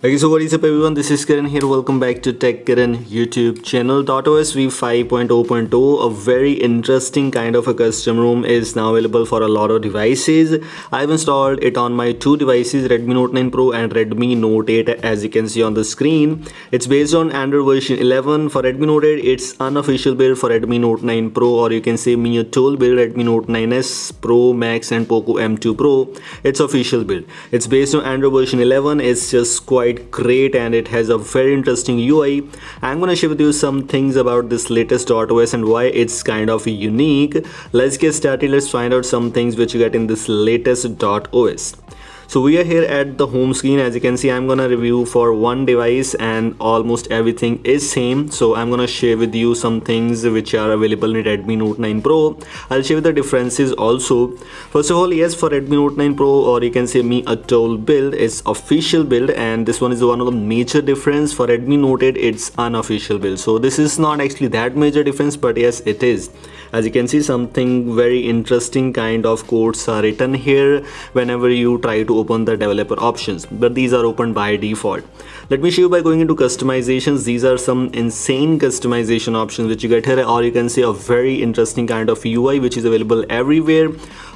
Okay, so what is up everyone, this is Karan here, welcome back to Tech Karan YouTube channel. .os v5.0.0, a very interesting kind of a custom ROM is now available for a lot of devices. I've installed it on my two devices, Redmi Note 9 Pro and Redmi Note 8 as you can see on the screen. It's based on Android version 11. For Redmi Note 8, it's unofficial build for Redmi Note 9 Pro or you can say Miatoll build Redmi Note 9s Pro Max and Poco M2 Pro. It's official build. It's based on Android version 11. It's just quite quite great and it has a very interesting UI. I'm gonna share with you some things about this latest OS and why it's kind of unique. Let's get started. Let's find out some things which you get in this latest OS so we are here at the home screen. As you can see i'm gonna review for one device and almost everything is same. So i'm gonna share with you some things which are available in redmi note 9 pro. I'll share the differences also. First of all yes for redmi note 9 pro or you can say Miatoll build is official build and this one is one of the major difference. For redmi note 8 it's unofficial build. So this is not actually that major difference but yes it is. As you can see something very interesting kind of codes are written here. Whenever you try to open the developer options but these are opened by default. Let me show you by going into customizations. These are some insane customization options which you get here. Or you can see a very interesting kind of UI which is available everywhere.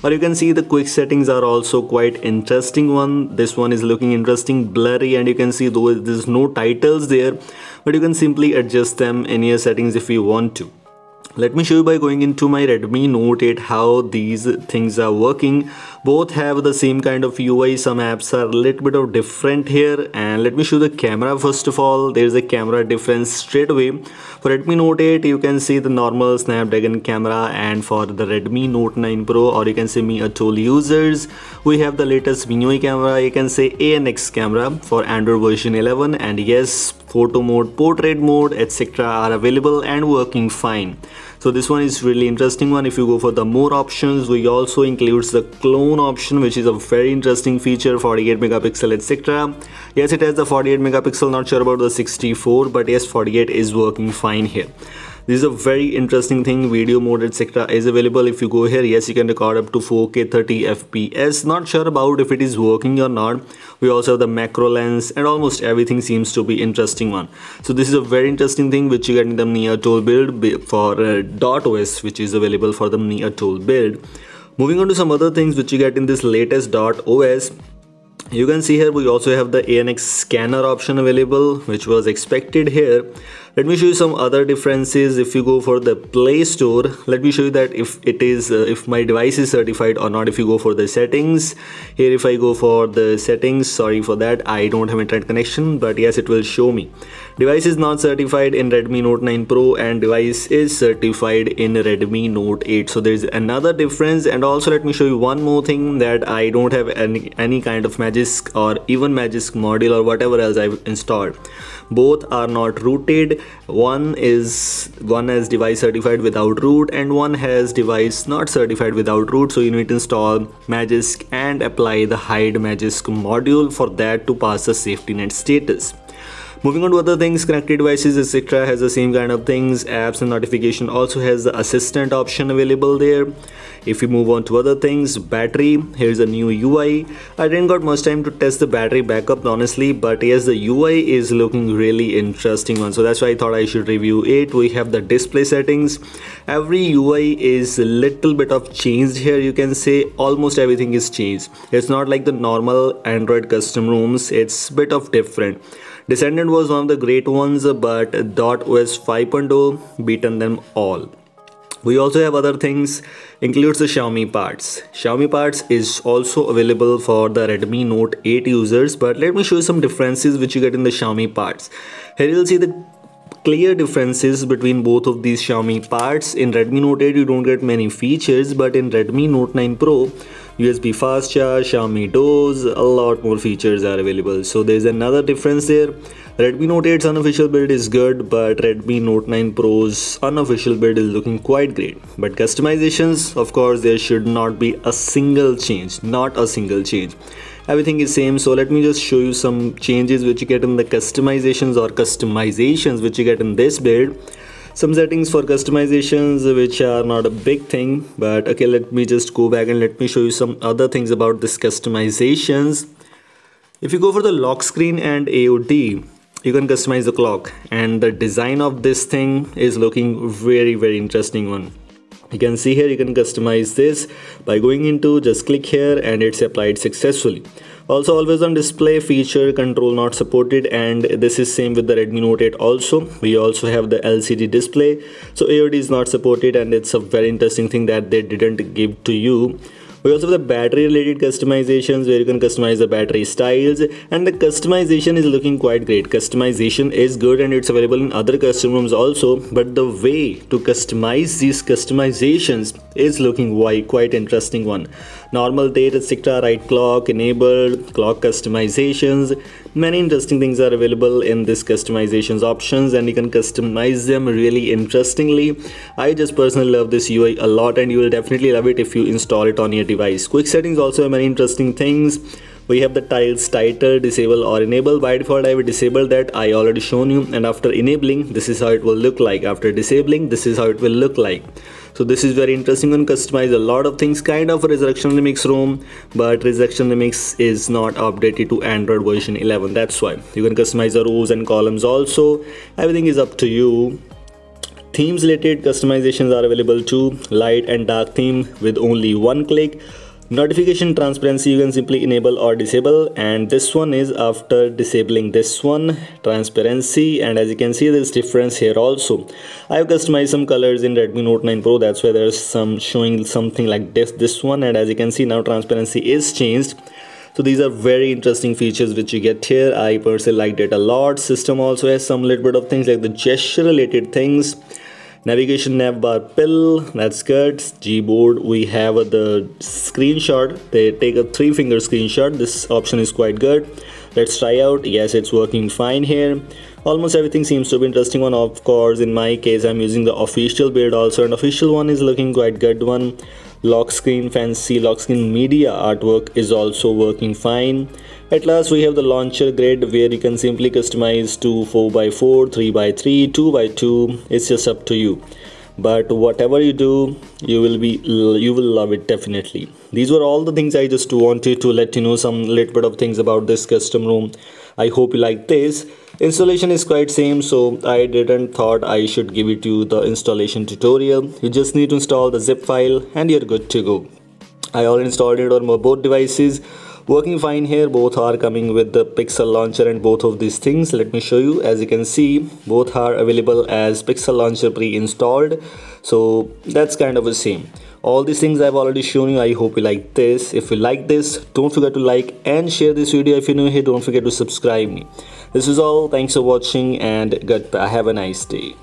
Or you can see the quick settings are also quite interesting one. This one is looking interesting blurry and you can see though there's no titles there but you can simply adjust them in your settings if you want to let me show you by going into my Redmi Note 8 how these things are working. Both have the same kind of UI some apps are a little bit of different here and let me show the camera first of all. There's a camera difference straight away. For Redmi Note 8 you can see the normal Snapdragon camera and for the Redmi Note 9 Pro or you can say Miatoll users we have the latest MIUI camera you can say ANX camera for Android version 11 and yes photo mode portrait mode etc are available and working fine. So this one is really interesting one. If you go for the more options we also includes the clone option which is a very interesting feature 48 megapixel etc yes it has the 48 megapixel not sure about the 64 but yes 48 is working fine here this is a very interesting thing. Video mode etc is available. If you go here yes you can record up to 4k 30 fps not sure about if it is working or not. We also have the macro lens and almost everything seems to be interesting one. So this is a very interesting thing which you get in the Miatoll build for uh, dot os which is available for the Miatoll build. Moving on to some other things which you get in this latest dot os you can see here we also have the ANX scanner option available which was expected here let me show you some other differences. If you go for the play store let me show you that if it is uh, if my device is certified or not. If you go for the settings here if i go for the settings sorry for that i don't have internet connection but yes it will show me. Device is not certified in redmi note 9 pro and device is certified in redmi note 8 so there's another difference and also let me show you one more thing that i don't have any any kind of magisk or even magisk module or whatever else i've installed both are not rooted. One is one has device certified without root and one has device not certified without root. So you need to install magisk and apply the hide magisk module for that to pass the safety net status moving on to other things connected devices etc has the same kind of things. Apps and notification also has the assistant option available there. If we move on to other things battery here's a new ui i. Didn't got much time to test the battery backup honestly but yes the ui is looking really interesting one. So that's why i thought i should review it. We have the display settings. Every ui is a little bit of changed here you can say. Almost everything is changed. It's not like the normal android custom ROMs. it's bit of different Descendant was one of the great ones, but Dot .os 5.0 beaten them all. We also have other things, includes the Xiaomi parts. Xiaomi parts is also available for the Redmi Note 8 users, but let me show you some differences which you get in the Xiaomi parts. Here you'll see the clear differences between both of these Xiaomi parts. In Redmi Note 8 you don't get many features, but in Redmi Note 9 Pro USB fast charge, Xiaomi doors, a lot more features are available. So there's another difference there. Redmi Note 8's unofficial build is good, but Redmi Note 9 Pro's unofficial build is looking quite great. But customizations, of course, there should not be a single change, not a single change. Everything is same, so let me just show you some changes which you get in the customizations or customizations which you get in this build. Some settings for customizations which are not a big thing but okay let me just go back and let me show you some other things about this customizations. If you go for the lock screen and AOD you can customize the clock. And the design of this thing is looking very very interesting one you can see here you can customize this by going into just click here and it's applied successfully. Also always on display feature control not supported and this is same with the redmi note 8 also. We also have the lcd display. So aod is not supported and it's a very interesting thing that they didn't give to you we also have the battery related customizations where you can customize the battery styles and the customization is looking quite great. Customization is good and it's available in other custom ROMs also but the way to customize these customizations is looking quite interesting one. Normal date etc right clock enabled clock customizations many interesting things are available in this customizations options and you can customize them really interestingly. I just personally love this ui a lot and you will definitely love it if you install it on your device. Quick settings also have many interesting things we have the tiles title disable or enable by default i will disable that i already shown you. And after enabling this is how it will look like. After disabling this is how it will look like. So this is very interesting and customize a lot of things kind of resurrection remix ROM but resurrection remix is not updated to android version 11 that's why. You can customize the rows and columns also. Everything is up to you. Themes related customizations are available too. Light and dark theme with only one click notification transparency you can simply enable or disable. And this one is after disabling this one transparency. And as you can see there's difference here also. I have customized some colors in redmi note 9 pro. That's why there's some showing something like this this one. And as you can see now transparency is changed. So these are very interesting features which you get here. I personally liked it a lot. System also has some little bit of things like the gesture related things navigation navbar pill that's good. Gboard we have the screenshot. They take a three finger screenshot. This option is quite good. Let's try out. Yes it's working fine here. Almost everything seems to be interesting one. Of course in my case i'm using the official build also and official one is looking quite good one lock screen fancy lock screen media artwork is also working fine at last we have the launcher grid where you can simply customize to 4x4, 3x3, 2x2. It's just up to you. But whatever you do, you will be you will love it definitely. These were all the things I just wanted to let you know some little bit of things about this custom ROM. I hope you like this. Installation is quite same so I didn't thought I should give it you the installation tutorial. You just need to install the zip file and you're good to go. I already installed it on both devices. Working fine here both are coming with the pixel launcher and both of these things. Let me show you. As you can see both are available as pixel launcher pre-installed. So that's kind of the same. All these things i've already shown you. I hope you like this. If you like this don't forget to like and share this video. If you're new here don't forget to subscribe me this is all. Thanks for watching and goodbye. Have a nice day